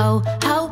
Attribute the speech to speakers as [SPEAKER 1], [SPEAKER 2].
[SPEAKER 1] How, ho.